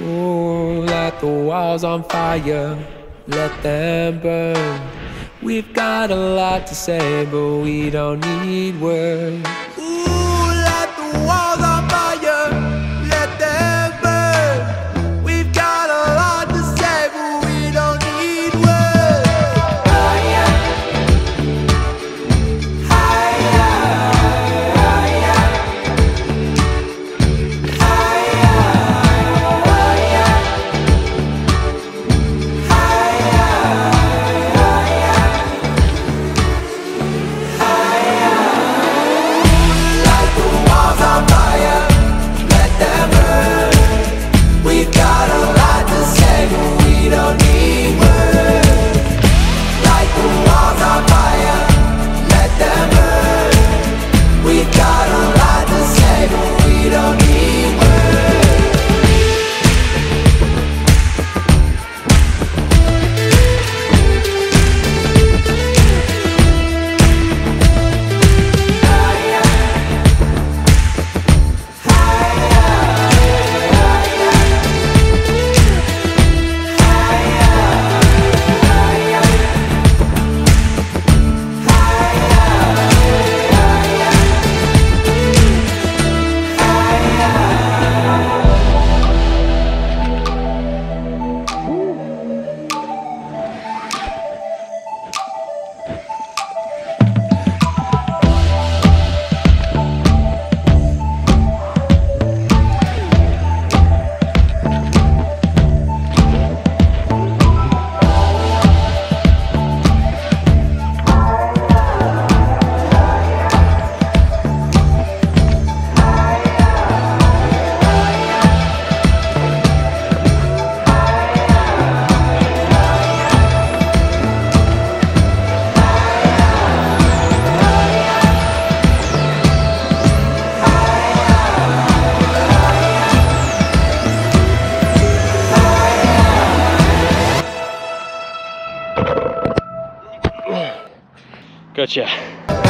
Ooh, let the walls on fire, let them burn. We've got a lot to say, but we don't need words. Ooh. Gotcha.